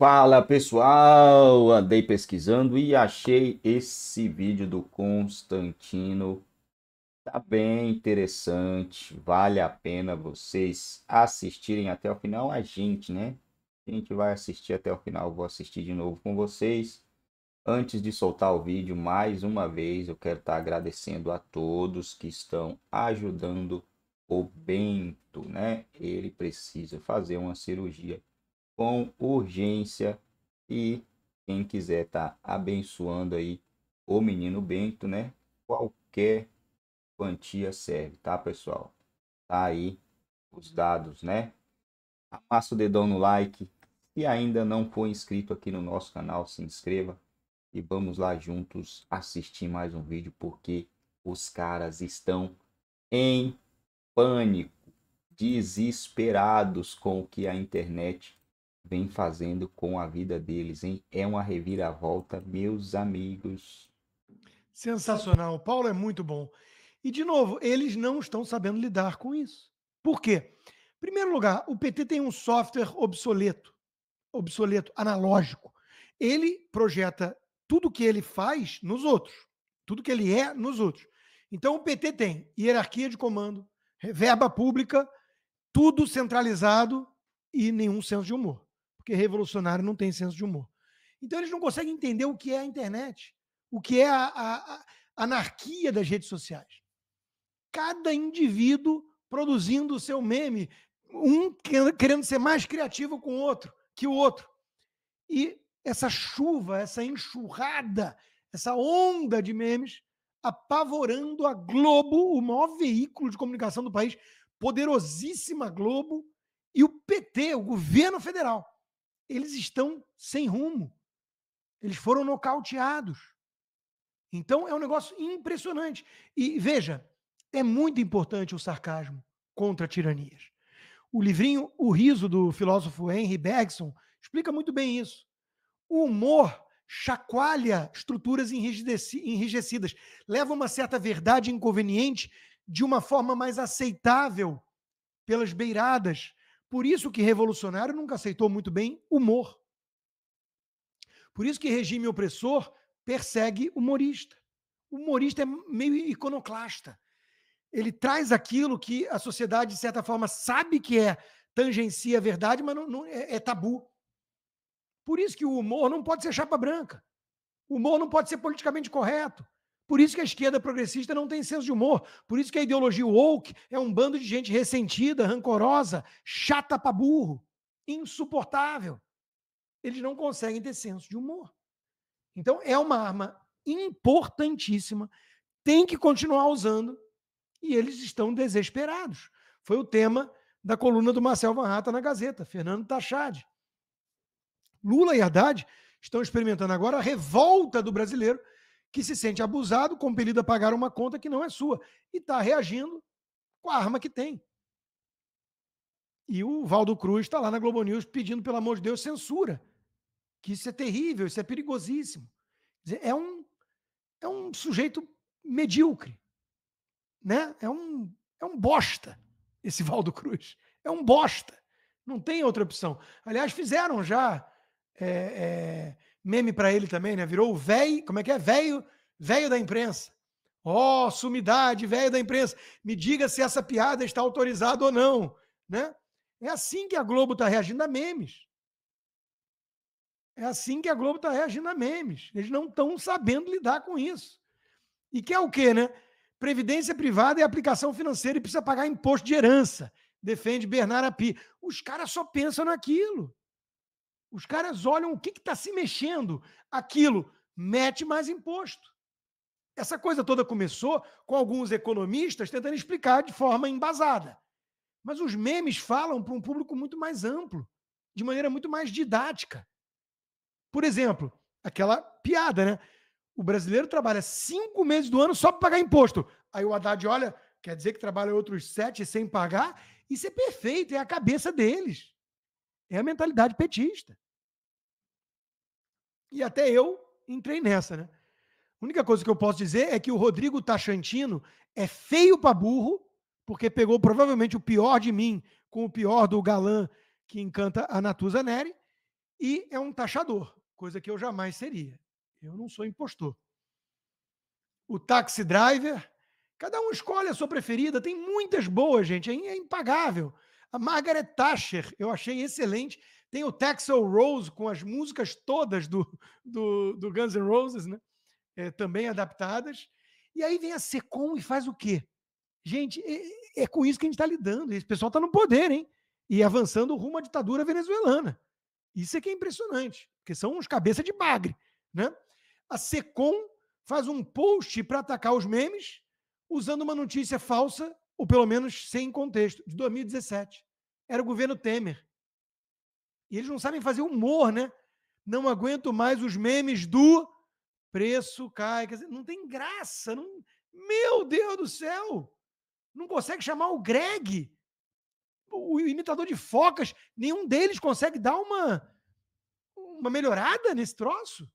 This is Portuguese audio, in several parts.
Fala pessoal, andei pesquisando e achei esse vídeo do Constantino. Tá bem interessante, vale a pena vocês assistirem até o final. A gente, né? A gente vai assistir até o final, vou assistir de novo com vocês. Antes de soltar o vídeo, mais uma vez, eu quero estar agradecendo a todos que estão ajudando o Bento, né? Ele precisa fazer uma cirurgia com urgência e quem quiser estar tá abençoando aí o menino Bento, né? Qualquer quantia serve, tá, pessoal? Tá aí os dados, né? Amassa o dedão no like. Se ainda não for inscrito aqui no nosso canal, se inscreva e vamos lá juntos assistir mais um vídeo porque os caras estão em pânico, desesperados com o que a internet vem fazendo com a vida deles, hein? É uma reviravolta, meus amigos. Sensacional. O Paulo é muito bom. E, de novo, eles não estão sabendo lidar com isso. Por quê? Em primeiro lugar, o PT tem um software obsoleto, obsoleto, analógico. Ele projeta tudo que ele faz nos outros, tudo que ele é nos outros. Então, o PT tem hierarquia de comando, verba pública, tudo centralizado e nenhum senso de humor porque revolucionário não tem senso de humor. Então eles não conseguem entender o que é a internet, o que é a, a, a anarquia das redes sociais. Cada indivíduo produzindo o seu meme, um querendo ser mais criativo com o outro que o outro. E essa chuva, essa enxurrada, essa onda de memes apavorando a Globo, o maior veículo de comunicação do país, poderosíssima Globo, e o PT, o governo federal eles estão sem rumo. Eles foram nocauteados. Então é um negócio impressionante. E veja, é muito importante o sarcasmo contra tiranias. O livrinho O Riso do filósofo Henry Bergson explica muito bem isso. O humor chacoalha estruturas enrijecidas, leva uma certa verdade inconveniente de uma forma mais aceitável pelas beiradas por isso que revolucionário nunca aceitou muito bem humor. Por isso que regime opressor persegue humorista. O humorista é meio iconoclasta. Ele traz aquilo que a sociedade, de certa forma, sabe que é tangencia a verdade, mas não, não é, é tabu. Por isso que o humor não pode ser chapa branca. O humor não pode ser politicamente correto. Por isso que a esquerda progressista não tem senso de humor. Por isso que a ideologia woke é um bando de gente ressentida, rancorosa, chata pra burro, insuportável. Eles não conseguem ter senso de humor. Então é uma arma importantíssima, tem que continuar usando e eles estão desesperados. Foi o tema da coluna do Marcel Van Hatta na Gazeta, Fernando Tachad. Lula e Haddad estão experimentando agora a revolta do brasileiro que se sente abusado, compelido a pagar uma conta que não é sua e está reagindo com a arma que tem. E o Valdo Cruz está lá na Globo News pedindo, pelo amor de Deus, censura. Que isso é terrível, isso é perigosíssimo. É um, é um sujeito medíocre. Né? É, um, é um bosta, esse Valdo Cruz. É um bosta. Não tem outra opção. Aliás, fizeram já é, é, meme para ele também, né? Virou o velho, como é que é? Velho, velho da imprensa. Ó, oh, sumidade, velho da imprensa. Me diga se essa piada está autorizada ou não, né? É assim que a Globo está reagindo a memes. É assim que a Globo está reagindo a memes. Eles não estão sabendo lidar com isso. E que é o quê, né? Previdência privada e aplicação financeira e precisa pagar imposto de herança. Defende Bernardo Api. Os caras só pensam naquilo. Os caras olham o que está se mexendo. Aquilo mete mais imposto. Essa coisa toda começou com alguns economistas tentando explicar de forma embasada. Mas os memes falam para um público muito mais amplo, de maneira muito mais didática. Por exemplo, aquela piada, né? O brasileiro trabalha cinco meses do ano só para pagar imposto. Aí o Haddad olha, quer dizer que trabalha outros sete sem pagar? Isso é perfeito, é a cabeça deles. É a mentalidade petista. E até eu entrei nessa, né? A única coisa que eu posso dizer é que o Rodrigo Tachantino é feio para burro, porque pegou provavelmente o pior de mim com o pior do galã que encanta a Natuza Neri, e é um taxador, coisa que eu jamais seria. Eu não sou impostor. O taxi driver, cada um escolhe a sua preferida, tem muitas boas, gente, é impagável. A Margaret Thatcher, eu achei excelente. Tem o Texel Rose com as músicas todas do, do, do Guns N' Roses, né? É, também adaptadas. E aí vem a Secom e faz o quê? Gente, é, é com isso que a gente está lidando. Esse pessoal está no poder, hein? E avançando rumo à ditadura venezuelana. Isso é que é impressionante, porque são uns cabeça de bagre, né? A Secom faz um post para atacar os memes usando uma notícia falsa, ou pelo menos sem contexto, de 2017. Era o governo Temer. E eles não sabem fazer humor, né? Não aguento mais os memes do preço cai. Quer dizer, não tem graça. Não... Meu Deus do céu! Não consegue chamar o Greg, o imitador de focas. Nenhum deles consegue dar uma, uma melhorada nesse troço.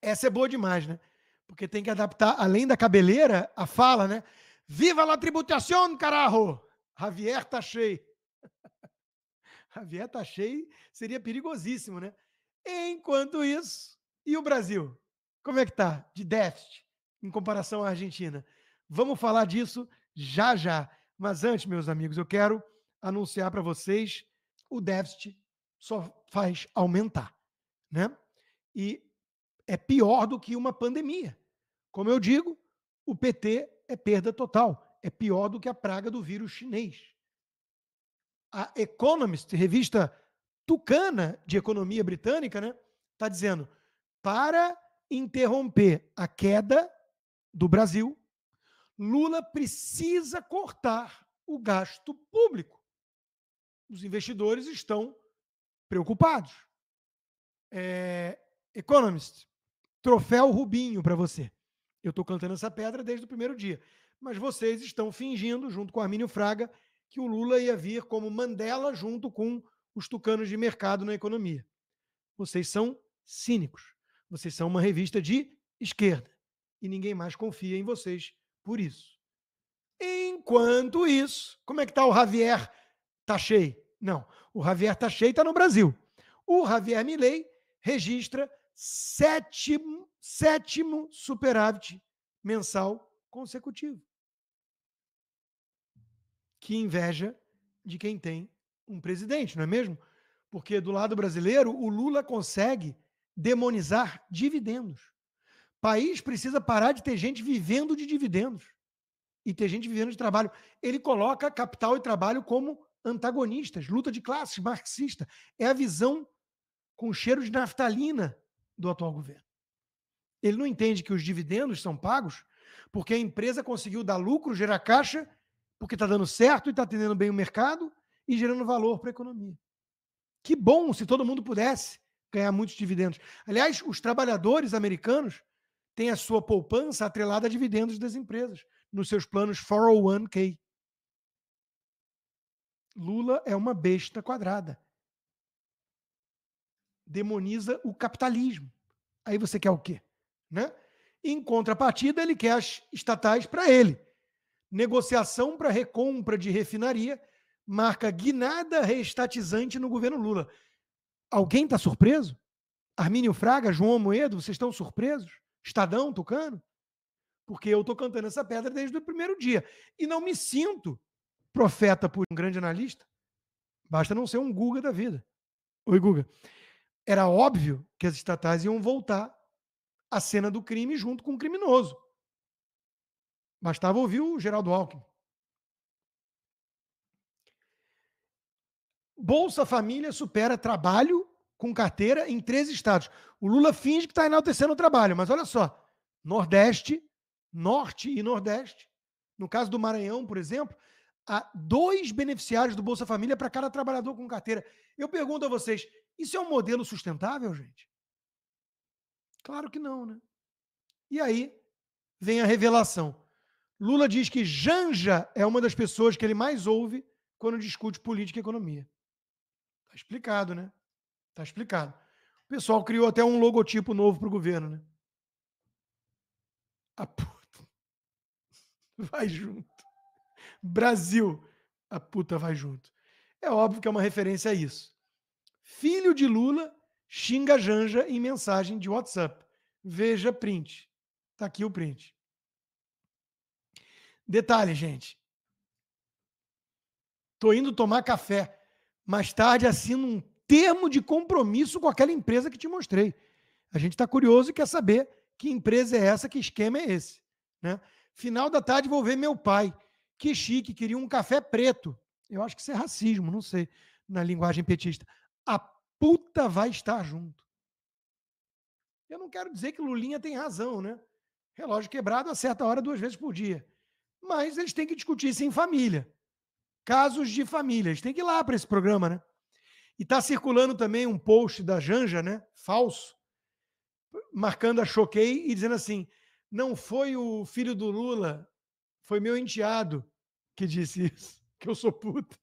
Essa é boa demais, né? Porque tem que adaptar, além da cabeleira, a fala, né? Viva la tributação, carajo! Javier tá cheio. Javier tá cheio seria perigosíssimo, né? Enquanto isso, e o Brasil? Como é que tá de déficit em comparação à Argentina? Vamos falar disso já já. Mas antes, meus amigos, eu quero anunciar para vocês o déficit só faz aumentar, né? E é pior do que uma pandemia. Como eu digo, o PT é perda total. É pior do que a praga do vírus chinês a Economist, revista tucana de economia britânica, né, está dizendo para interromper a queda do Brasil, Lula precisa cortar o gasto público. Os investidores estão preocupados. É, Economist, troféu Rubinho para você. Eu estou cantando essa pedra desde o primeiro dia. Mas vocês estão fingindo, junto com Armínio Fraga, que o Lula ia vir como Mandela junto com os tucanos de mercado na economia. Vocês são cínicos. Vocês são uma revista de esquerda. E ninguém mais confia em vocês por isso. Enquanto isso, como é que está o Javier Tachei? Não, o Javier Tachei está no Brasil. O Javier Milei registra sétimo, sétimo superávit mensal consecutivo. Que inveja de quem tem um presidente, não é mesmo? Porque do lado brasileiro, o Lula consegue demonizar dividendos. País precisa parar de ter gente vivendo de dividendos e ter gente vivendo de trabalho. Ele coloca capital e trabalho como antagonistas, luta de classes, marxista. É a visão com cheiro de naftalina do atual governo. Ele não entende que os dividendos são pagos porque a empresa conseguiu dar lucro, gerar caixa porque está dando certo e está atendendo bem o mercado e gerando valor para a economia. Que bom se todo mundo pudesse ganhar muitos dividendos. Aliás, os trabalhadores americanos têm a sua poupança atrelada a dividendos das empresas nos seus planos 401k. Lula é uma besta quadrada. Demoniza o capitalismo. Aí você quer o quê? Né? Em contrapartida, ele quer as estatais para ele negociação para recompra de refinaria marca guinada reestatizante no governo Lula. Alguém está surpreso? Armínio Fraga, João Moedo, vocês estão surpresos? Estadão, Tucano? Porque eu estou cantando essa pedra desde o primeiro dia. E não me sinto profeta por um grande analista. Basta não ser um Guga da vida. Oi, Guga. Era óbvio que as estatais iam voltar à cena do crime junto com o criminoso. Bastava ouvir o Geraldo Alckmin. Bolsa Família supera trabalho com carteira em três estados. O Lula finge que está enaltecendo o trabalho, mas olha só: Nordeste, Norte e Nordeste. No caso do Maranhão, por exemplo, há dois beneficiários do Bolsa Família para cada trabalhador com carteira. Eu pergunto a vocês: isso é um modelo sustentável, gente? Claro que não, né? E aí vem a revelação. Lula diz que Janja é uma das pessoas que ele mais ouve quando discute política e economia. Tá explicado, né? Tá explicado. O pessoal criou até um logotipo novo para o governo, né? A puta. Vai junto. Brasil. A puta vai junto. É óbvio que é uma referência a isso. Filho de Lula xinga Janja em mensagem de WhatsApp. Veja print. Tá aqui o print. Detalhe, gente. Tô indo tomar café. Mais tarde assino um termo de compromisso com aquela empresa que te mostrei. A gente está curioso e quer saber que empresa é essa, que esquema é esse. Né? Final da tarde vou ver meu pai. Que chique, queria um café preto. Eu acho que isso é racismo, não sei, na linguagem petista. A puta vai estar junto. Eu não quero dizer que Lulinha tem razão, né? Relógio quebrado a certa hora duas vezes por dia. Mas eles têm que discutir isso em família. Casos de família. Eles têm que ir lá para esse programa, né? E está circulando também um post da Janja, né? Falso, marcando a Choquei e dizendo assim: não foi o filho do Lula, foi meu enteado que disse isso, que eu sou puta.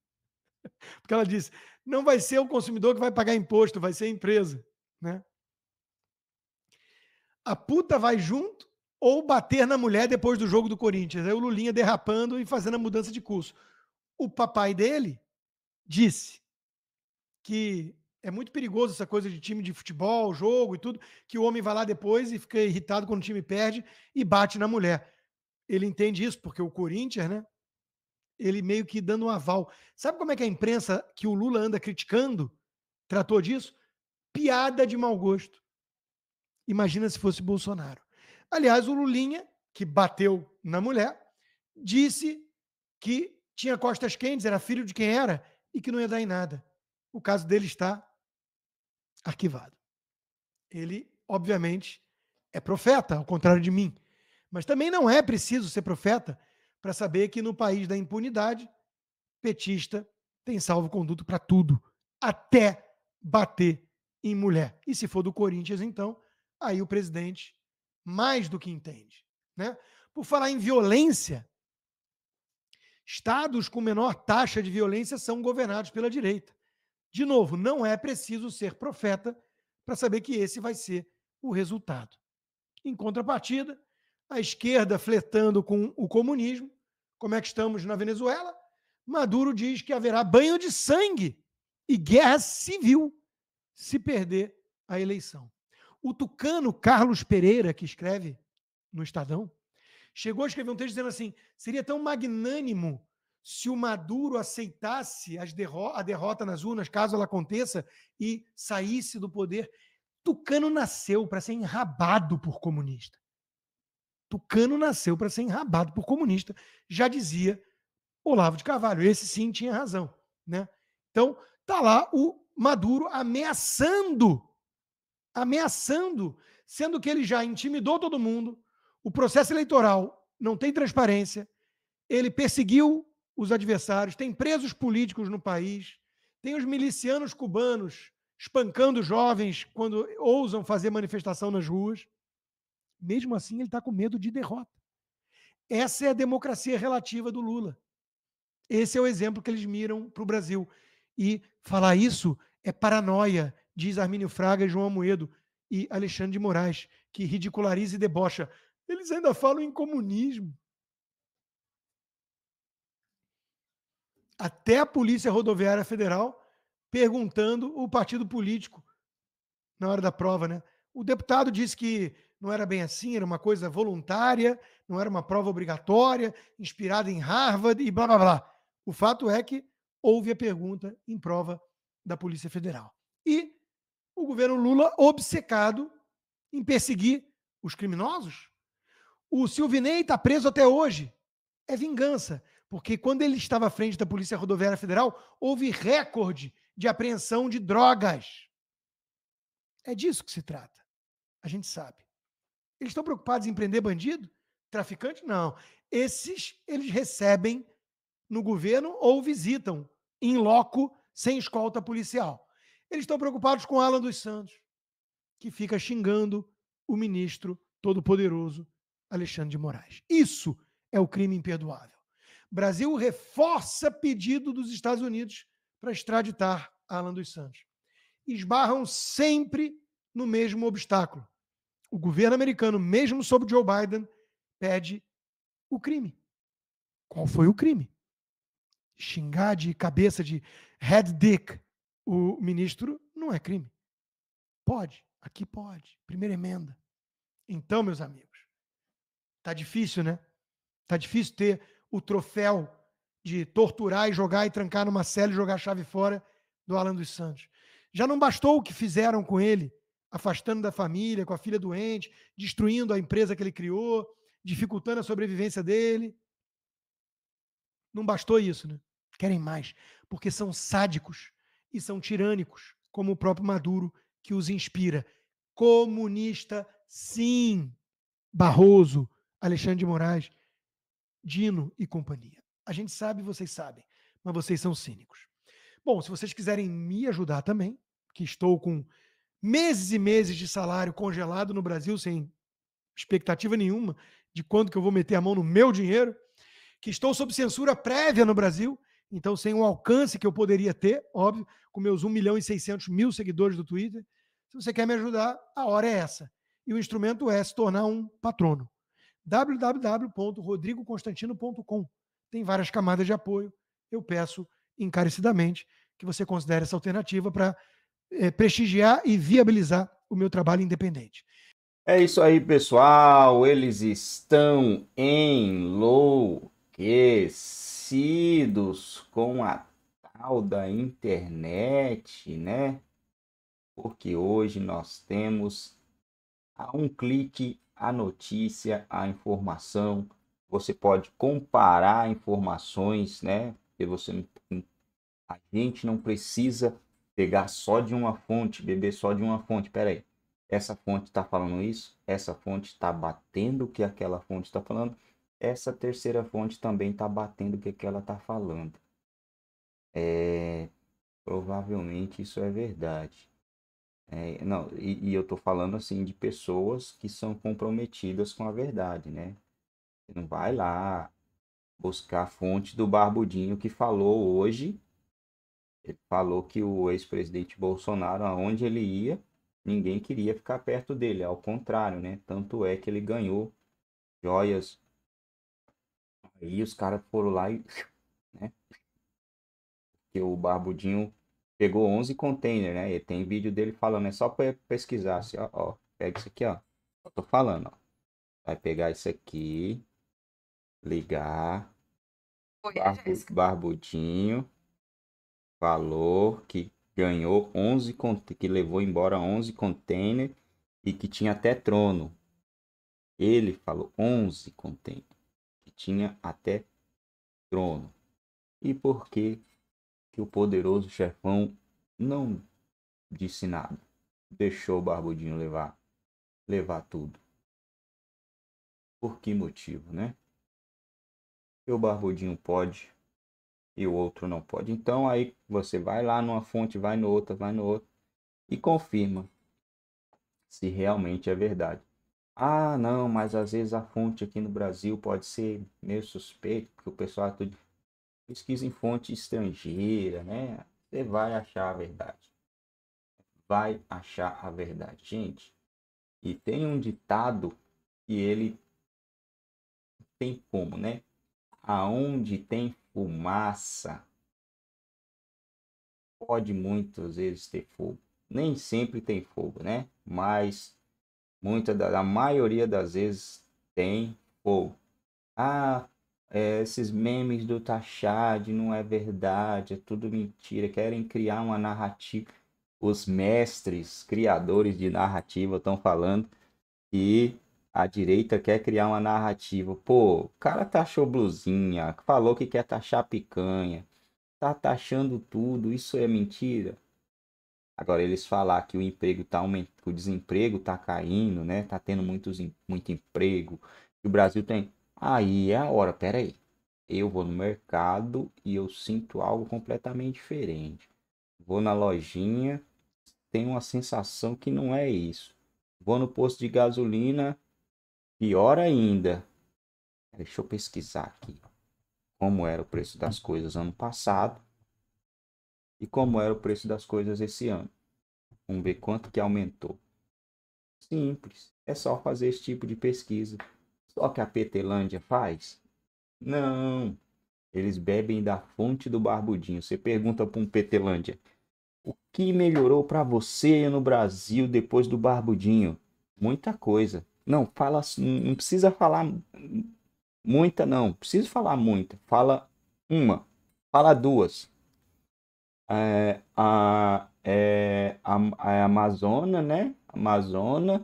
Porque ela disse: não vai ser o consumidor que vai pagar imposto, vai ser a empresa. Né? A puta vai junto ou bater na mulher depois do jogo do Corinthians. Aí o Lulinha derrapando e fazendo a mudança de curso. O papai dele disse que é muito perigoso essa coisa de time de futebol, jogo e tudo, que o homem vai lá depois e fica irritado quando o time perde e bate na mulher. Ele entende isso porque o Corinthians, né? Ele meio que dando um aval. Sabe como é que a imprensa que o Lula anda criticando tratou disso? Piada de mau gosto. Imagina se fosse Bolsonaro. Aliás, o Lulinha, que bateu na mulher, disse que tinha costas quentes, era filho de quem era e que não ia dar em nada. O caso dele está arquivado. Ele, obviamente, é profeta, ao contrário de mim. Mas também não é preciso ser profeta para saber que no país da impunidade, petista tem salvo-conduto para tudo, até bater em mulher. E se for do Corinthians, então, aí o presidente mais do que entende. Né? Por falar em violência, estados com menor taxa de violência são governados pela direita. De novo, não é preciso ser profeta para saber que esse vai ser o resultado. Em contrapartida, a esquerda fletando com o comunismo, como é que estamos na Venezuela? Maduro diz que haverá banho de sangue e guerra civil se perder a eleição. O tucano Carlos Pereira, que escreve no Estadão, chegou a escrever um texto dizendo assim: seria tão magnânimo se o Maduro aceitasse derro a derrota nas urnas, caso ela aconteça, e saísse do poder. Tucano nasceu para ser enrabado por comunista. Tucano nasceu para ser enrabado por comunista, já dizia Olavo de Carvalho. Esse sim tinha razão, né? Então, tá lá o Maduro ameaçando ameaçando, sendo que ele já intimidou todo mundo, o processo eleitoral não tem transparência, ele perseguiu os adversários, tem presos políticos no país, tem os milicianos cubanos espancando jovens quando ousam fazer manifestação nas ruas. Mesmo assim, ele está com medo de derrota. Essa é a democracia relativa do Lula. Esse é o exemplo que eles miram para o Brasil. E falar isso é paranoia, diz Armínio Fraga e João Amoedo e Alexandre de Moraes, que ridiculariza e debocha. Eles ainda falam em comunismo. Até a Polícia Rodoviária Federal perguntando o partido político na hora da prova, né? O deputado disse que não era bem assim, era uma coisa voluntária, não era uma prova obrigatória, inspirada em Harvard e blá blá blá. O fato é que houve a pergunta em prova da Polícia Federal. E o governo Lula obcecado em perseguir os criminosos. O Silvinei está preso até hoje. É vingança, porque quando ele estava à frente da Polícia Rodoviária Federal, houve recorde de apreensão de drogas. É disso que se trata. A gente sabe. Eles estão preocupados em prender bandido? Traficante? Não. Esses eles recebem no governo ou visitam em loco sem escolta policial. Eles estão preocupados com Alan dos Santos, que fica xingando o ministro todo-poderoso Alexandre de Moraes. Isso é o crime imperdoável. Brasil reforça pedido dos Estados Unidos para extraditar Alan dos Santos. Esbarram sempre no mesmo obstáculo. O governo americano, mesmo sob Joe Biden, pede o crime. Qual foi o crime? Xingar de cabeça de head dick o ministro não é crime. Pode, aqui pode. Primeira emenda. Então, meus amigos, tá difícil, né? Tá difícil ter o troféu de torturar e jogar e trancar numa cela e jogar a chave fora do Alan dos Santos. Já não bastou o que fizeram com ele, afastando da família, com a filha doente, destruindo a empresa que ele criou, dificultando a sobrevivência dele. Não bastou isso, né? Querem mais, porque são sádicos e são tirânicos, como o próprio Maduro, que os inspira. Comunista, sim. Barroso, Alexandre de Moraes, Dino e companhia. A gente sabe, vocês sabem, mas vocês são cínicos. Bom, se vocês quiserem me ajudar também, que estou com meses e meses de salário congelado no Brasil, sem expectativa nenhuma de quando que eu vou meter a mão no meu dinheiro, que estou sob censura prévia no Brasil, então sem o alcance que eu poderia ter, óbvio, com meus 1 milhão e 600 mil seguidores do Twitter. Se você quer me ajudar, a hora é essa. E o instrumento é se tornar um patrono. www.rodrigoconstantino.com. Tem várias camadas de apoio. Eu peço encarecidamente que você considere essa alternativa para é, prestigiar e viabilizar o meu trabalho independente. É isso aí, pessoal. Eles estão enlouquecidos com a tal da internet, né? Porque hoje nós temos a um clique a notícia, a informação. Você pode comparar informações, né? Porque você a gente não precisa pegar só de uma fonte, beber só de uma fonte. Pera aí essa fonte está falando isso, essa fonte está batendo o que aquela fonte está falando, essa terceira fonte também está batendo o que, que ela está falando. É, provavelmente isso é verdade. É, não, e, e eu estou falando assim de pessoas que são comprometidas com a verdade, né? Você não vai lá buscar a fonte do Barbudinho que falou hoje. Ele falou que o ex-presidente Bolsonaro, aonde ele ia, ninguém queria ficar perto dele, ao contrário, né? Tanto é que ele ganhou joias. Aí os caras foram lá e. Né? Que o Barbudinho pegou 11 containers, né? E tem vídeo dele falando, é só para pesquisar, assim, ó, ó, Pega isso aqui, ó. Eu tô falando, ó. Vai pegar isso aqui, ligar. Oi, Barbu, barbudinho falou que ganhou 11 que levou embora 11 containers e que tinha até trono. Ele falou 11 containers que tinha até trono. E por que que o poderoso chefão não disse nada? Deixou o barbudinho levar levar tudo. Por que motivo, né? E o barbudinho pode e o outro não pode. Então aí você vai lá numa fonte, vai no outra, vai no outro e confirma se realmente é verdade. Ah, não, mas às vezes a fonte aqui no Brasil pode ser meio suspeito, porque o pessoal é tudo pesquisa em fonte estrangeira, né? Você vai achar a verdade. Vai achar a verdade, gente. E tem um ditado que ele tem como, né? Aonde tem fumaça, pode muitas vezes ter fogo. Nem sempre tem fogo, né? Mas muita da a maioria das vezes tem fogo. Ah, é, esses memes do Tachad não é verdade, é tudo mentira. Querem criar uma narrativa. Os mestres, criadores de narrativa estão falando que a direita quer criar uma narrativa. Pô, o cara taxou blusinha, falou que quer taxar picanha, tá taxando tudo, isso é mentira. Agora eles falar que o emprego tá aumentando, o desemprego tá caindo, né? Tá tendo muitos, muito emprego, que o Brasil tem. Aí é a hora, pera aí. Eu vou no mercado e eu sinto algo completamente diferente. Vou na lojinha, tenho uma sensação que não é isso. Vou no posto de gasolina, Pior ainda, deixa eu pesquisar aqui como era o preço das coisas ano passado e como era o preço das coisas esse ano. Vamos ver quanto que aumentou. Simples, é só fazer esse tipo de pesquisa. Só que a Petelândia faz? Não, eles bebem da fonte do barbudinho. Você pergunta para um Petelândia, O que melhorou para você no Brasil depois do Barbudinho? Muita coisa. Não, fala, não precisa falar muita não, precisa falar muita. Fala uma, fala duas. É, a, é, a, a Amazônia, né? Amazônia,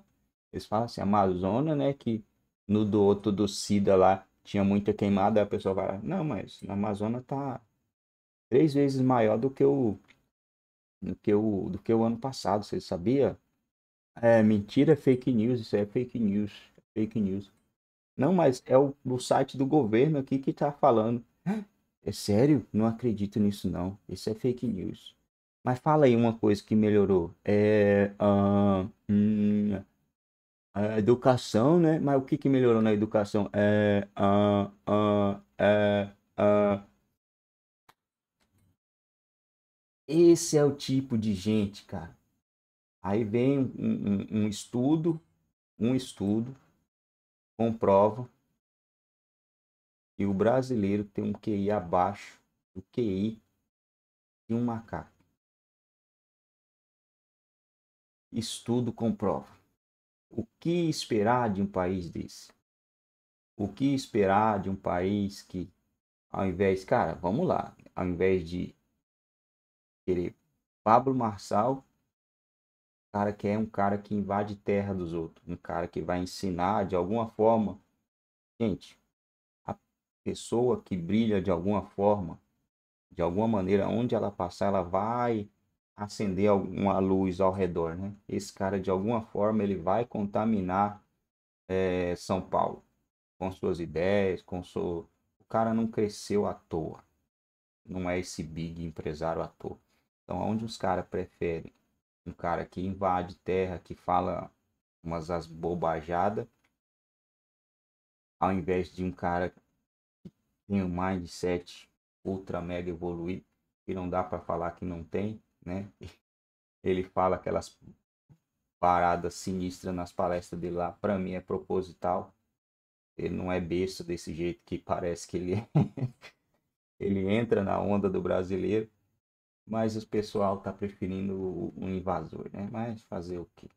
eles falam assim, Amazônia, né? Que no do outro do SIDA lá tinha muita queimada, a pessoa vai, não, mas na Amazônia tá três vezes maior do que o do que o do que o ano passado, você sabia? É mentira, é fake news, isso é fake news, fake news. Não, mas é o, o site do governo aqui que tá falando. É sério? Não acredito nisso não. Isso é fake news. Mas fala aí uma coisa que melhorou. É uh, hum, a educação, né? Mas o que, que melhorou na educação? É, uh, uh, é, uh... Esse é o tipo de gente, cara. Aí vem um, um, um estudo, um estudo comprova que o brasileiro tem um QI abaixo do QI de um macaco. Estudo comprova. O que esperar de um país desse? O que esperar de um país que, ao invés, cara, vamos lá, ao invés de querer Pablo Marçal, cara que é um cara que invade terra dos outros, um cara que vai ensinar de alguma forma. Gente, a pessoa que brilha de alguma forma, de alguma maneira, onde ela passar, ela vai acender alguma luz ao redor, né? Esse cara, de alguma forma, ele vai contaminar é, São Paulo com suas ideias, com seu... O cara não cresceu à toa. Não é esse big empresário à toa. Então, onde os caras preferem um cara que invade terra, que fala umas as bobajadas, ao invés de um cara que tem um mindset ultra mega evoluído, que não dá para falar que não tem, né? Ele fala aquelas paradas sinistras nas palestras dele lá, para mim é proposital. Ele não é besta desse jeito que parece que ele é. ele entra na onda do brasileiro, mas o pessoal tá preferindo um invasor, né? Mas fazer o quê?